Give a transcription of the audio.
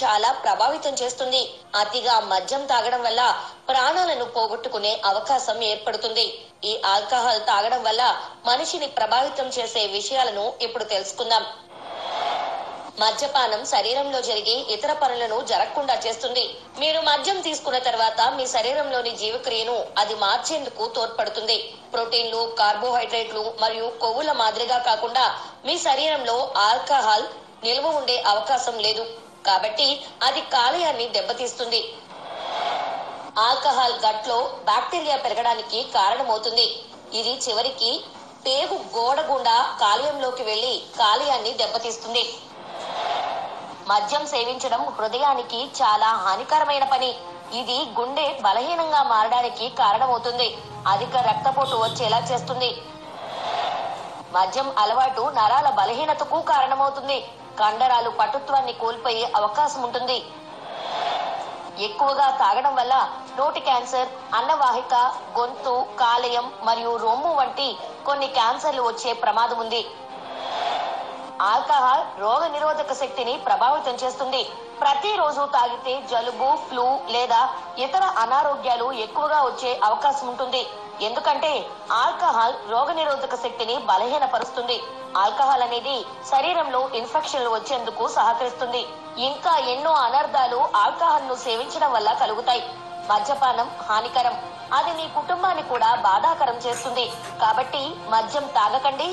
చాలా ప్రభావితం చేస్తుంది. అతిగా మద్యం తాగడం వల్ల ప్రాణాలను పోగొట్టుకునే అవకాశం ఏర్పడుతుంది. ఈ ఆల్కహాల్ తాగడం వల్ల మనిషిని ప్రభావితం చేసే విషయాలను ఇప్పుడు తెలుసుకుందాం. మద్యపానం శరీరంలో జరిగి ఇతర పనులను జరగకుండా చేస్తుంది. మీరు మద్యం తీసుకున్న తర్వాత మీ శరీరంలోని జీవక్రియను అది మార్చేందుకు తోడ్పడుతుంది. ప్రోటీన్లు కార్బోహైడ్రేట్లు మరియు కొవ్వుల మాదిరిగా కాకుండా మీ శరీరంలో ఆల్కహాల్ నిల్వ ఉండే అవకాశం లేదు. కాబట్టి అది కాలేయాన్ని దెబ్బతీస్తుంది. ఆల్కహాల్ గట్లో బ్యాక్టీరియా పెరగడానికి కారణమవుతుంది. ఇది చివరికి పేగు గోడ గుండా కాలేయంలోకి వెళ్ళి కాలేయాన్ని దెబ్బతీస్తుంది. మద్యం సేవించడం హృదయానికి చాలా హానికరమైన పని. ఇది గుండె బలహీనంగా మారడానికి కారణమవుతుంది. అధిక రక్తపోటు వచ్చేలా చేస్తుంది. మద్యం అలవాటు నరాల బలహీనతకు కారణమవుతుంది. కండరాలు పటుత్వాన్ని కోల్పోయే అవకాశం ఉంటుంది. ఎక్కువగా తాగడం వల్ల నోటి క్యాన్సర్ అన్నవాహిక గొంతు కాలేయం మరియు రొమ్ము వంటి కొన్ని క్యాన్సర్లు వచ్చే ప్రమాదం ఉంది. ఆల్కహాల్ రోగ నిరోధక శక్తిని ప్రభావితం చేస్తుంది. ప్రతిరోజు తాగితే జలుబు ఫ్లూ లేదా ఇతర అనారోగ్యాలు ఎక్కువగా వచ్చే అవకాశం ఉంటుంది. ఎందుకంటే ఆల్కహాల్ రోగ నిరోధక శక్తిని బలహీనపరుస్తుంది. ఆల్కహాల్ అనేది శరీరంలో ఇన్ఫెక్షన్లు వచ్చేందుకు సహకరిస్తుంది. ఇంకా ఎన్నో అనర్థాలు ఆల్కహాల్ను సేవించడం వల్ల కలుగుతాయి. మద్యపానం హానికరం. అది మీ కుటుంబాన్ని కూడా బాధాకరం చేస్తుంది. కాబట్టి మద్యం తాగకండి.